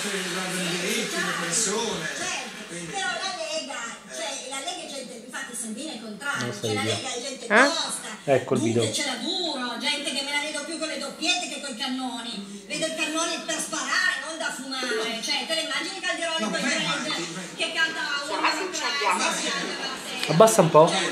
persone che riguardano i diritti, le certo, persone. Certo, Quindi- però la Lega, cioè la Lega è gente, infatti Salvini è il contrario, cioè la. Lega è gente Eh? tosta, Ecco il video. c'è la duro, gente che me la vedo più con le doppiette che con i cannoni, vedo il cannone per sparare, non da fumare, cioè te le immagini Calderoni No, con i che canta una Sarà che ci andiamo. Abbassa un po'. Cioè,